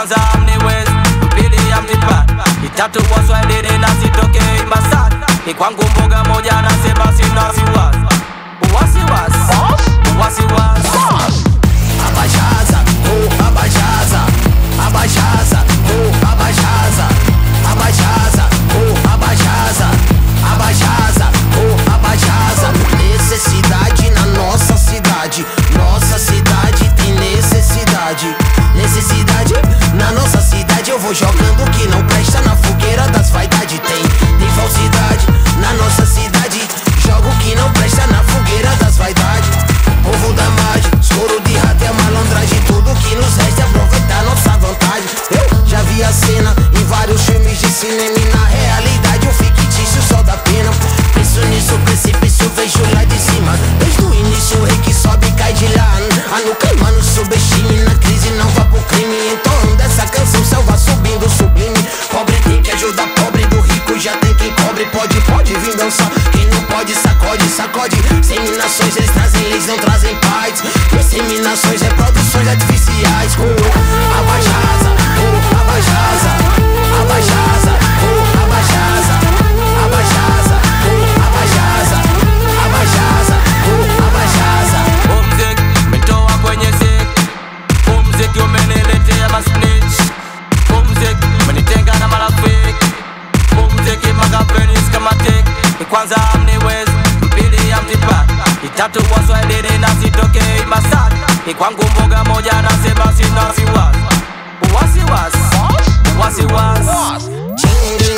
kwanza amniwezi Pili ya Itatu waswahilini na sitokei Masaki Ni kwangu mboga moja nasema sina jogando o que não presta na fogueira das vaidade. Tem, tem falsidade na nossa cidade. Jogo o que não presta na fogueira das vaidade. Povo da margem, escuro de rato a malandragem. Tudo que nos resta é aproveitar nossa vantagem Eu já vi a cena em vários filmes de cinema E na realidade o fictício só dá pena. Penso nisso, precipício, vejo lá de cima pode, pode vir dançar. Quem não pode, sacode, sacode. Seminações eles trazem leis, não trazem paz. Inseminações, reproduções artificiais. Oh, kwanza ni wezi pili ya itatu waswahilini nasitokei masad ni kwangu mboga moja nasema sina siwas wasiwas wasiwas Chini